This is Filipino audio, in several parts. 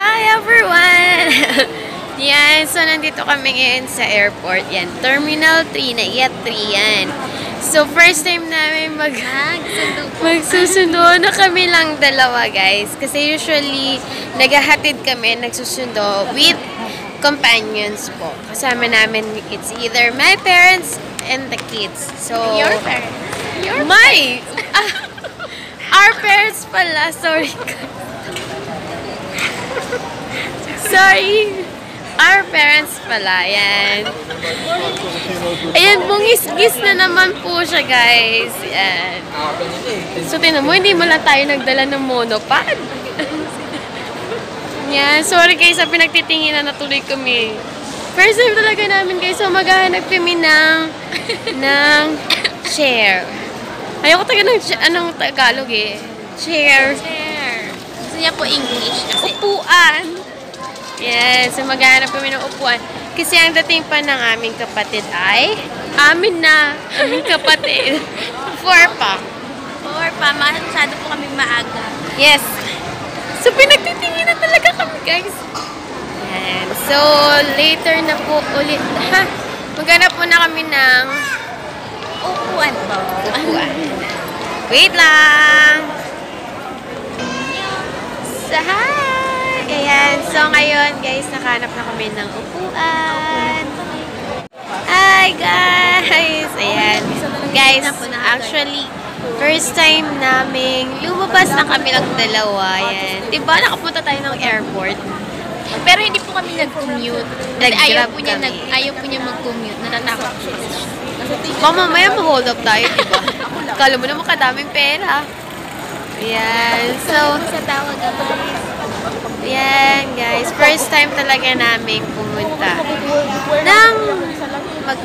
Hi everyone! yan, so nandito kami ngayon sa airport. Yan, Terminal 3 na iat 3 yan. So first time namin mag magsusundo na kami lang dalawa guys. Kasi usually naghahatid kami, nagsusundo with companions po. Kasama namin, it's either my parents and the kids. So, Your parents. Your my! Ah, our parents pala, sorry. sorry. Our parents pala, yan. Ayan, bungis-gis na naman po siya, guys. Yan. So, tinan mo, hindi mo lang tayo nagdala ng monopod. yan, sorry guys, sa pinagtitinginan na tuloy kami. First time talaga namin guys, so maghahanap kami ng, ng chair. Ayoko talaga ng, anong Tagalog eh. Chair. Chair. Gusto niya po English kasi. Upuan. Yes, so maghanap kami ng upuan. Kasi ang dating pa ng aming kapatid ay, amin na, aming kapatid. Four pa. Or pa, masyado po kami maaga. Yes. So, pinagtitinginan talaga kami, guys. Yan. So, later na po ulit. Ha? Maghanap po na kami ng Upuan po. upuan. Wait lang. So, hi! Ayan. So, ngayon, guys, nakahanap na kami ng upuan. Hi, guys! Ayan. Guys, actually, first time naming lumabas na kami lang dalawa. Ayan. Diba, nakapunta tayo ng airport. Pero hindi po kami nag-commute. Kasi Nag-grab ayaw po niya, kami. nag, ayaw po niya mag-commute. Natatakot po siya. Baka mamaya ma-hold up tayo, diba? Kala mo naman kadaming pera. Ayan. So, Sa tawag guys. Yan, guys. First time talaga namin pumunta. Nang mag...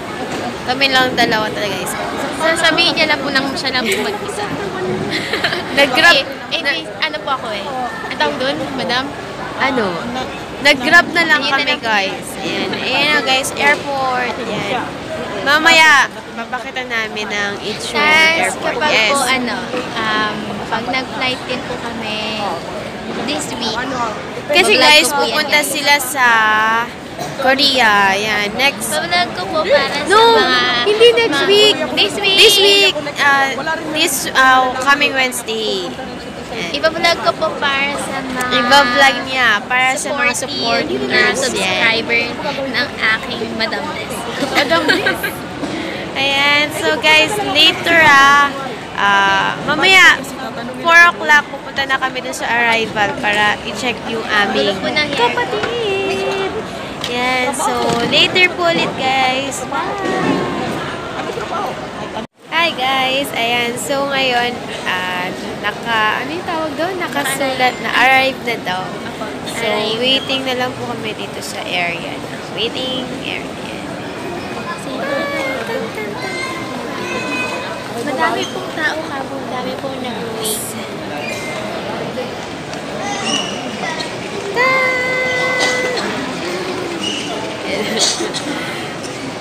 Kami lang dalawa talaga guys. Sasabihin niya lang po nang siya lang po mag-isa. Nag-grab... Eh, eh, di, ano po ako eh. Ang tawag doon, madam? ano? Nag-grab na lang kami, guys. Ayan. Ayan na, guys. Airport. Yan. Mamaya, papakita namin ng each room Tapos airport. kapag Yes. po ano, um, pag nag-flight din po kami this week. Kasi Vlog guys, pupunta sila sa Korea. Yan. Next Pag-vlog ko po para No, sa mga... hindi next week. This week. This week, uh, this uh, coming Wednesday. Iba-vlog ko po para sa mga... Iba-vlog niya para sa mga supporters. subscriber ng aking Madam Des. Madam Liz. Ayan. So guys, later ah, ah, mamaya, 4 o'clock pupunta na kami dun sa arrival para i-check yung aming kapatid. Yan. So, later po ulit guys. Bye! Hi guys! Ayan, so ngayon, ah, naka, ano yung tawag doon? Nakasulat na, arrive na daw. So, waiting na lang po kami dito sa area. Waiting area. Madami pong tao ka po. Madami pong nag-wait.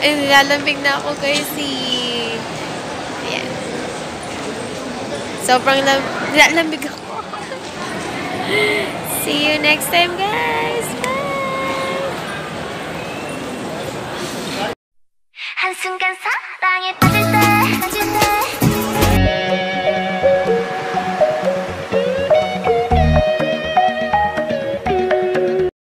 Nilalambing na ako guys si... Sobrang lam... nilalambing ako. See you next time guys! Bye! 한순간 사랑에 빠질 때